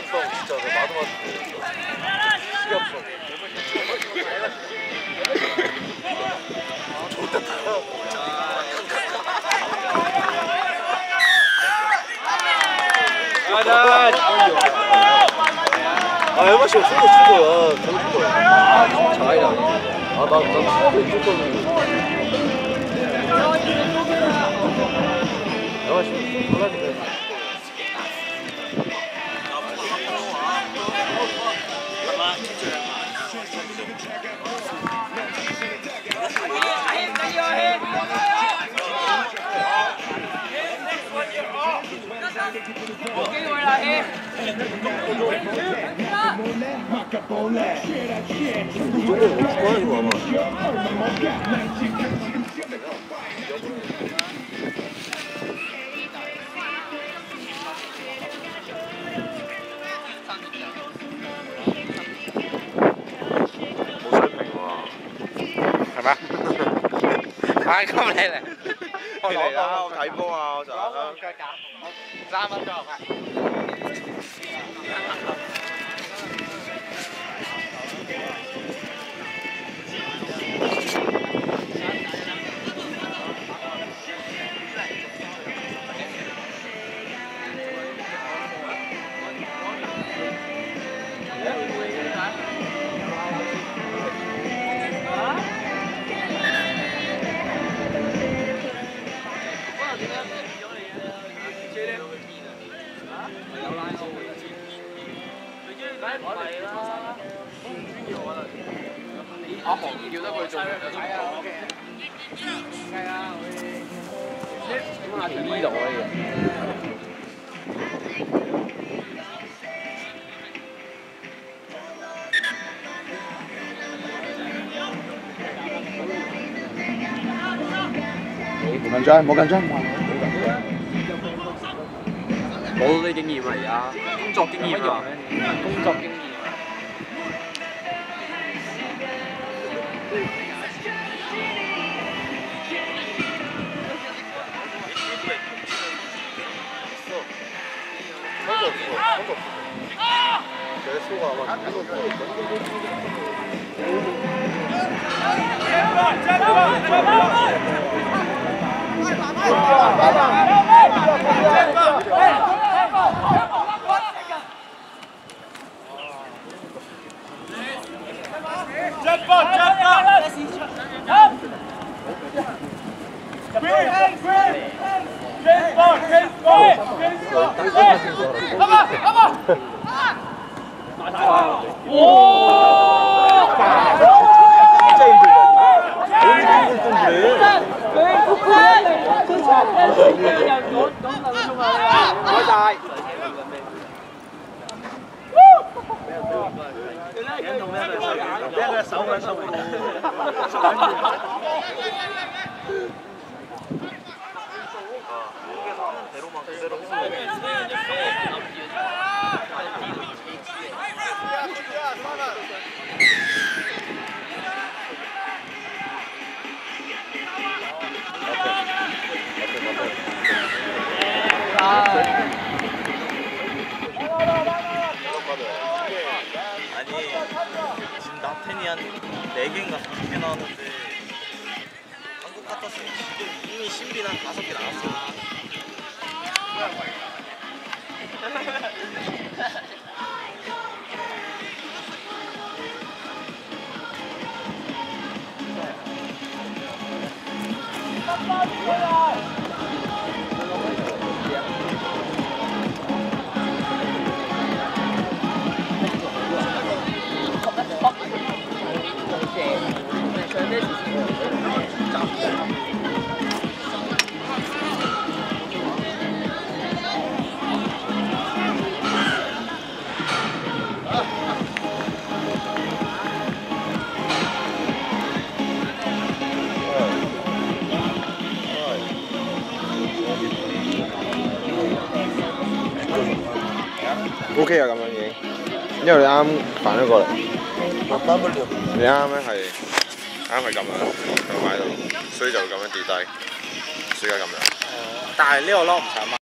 없다고 진짜 나도 봤는데 시계 없어 가자 아 에바씨가 춘거 춘거야. 잘춘 거야. 아이라 아나나 춘거 있을 거는 系咪？系咁嚟咧？我睇波啊！我就。咱们 văn. 腳架，三分鐘啊！阿航叫得佢做咩？係啊，點阿條呢度可以？冇緊張，冇緊張。冇啲经验啊，而家工作经验啊，工作经验。 Jump on, jump on! Jump! Green, green! James Bond, James Bond! James Bond! Come on, come on! Oh! Ya, tumbelas 나텐이 한 4개인가 5개 나왔는데 한국 같았으면 지금 이미 신빈 한 5개 나왔어 O K 啊，咁樣已經，因為你啱反咗過嚟。你啱咧係啱係咁樣咁喺度，所以就咁樣跌低，所以咁樣。但係呢個 lock 唔使。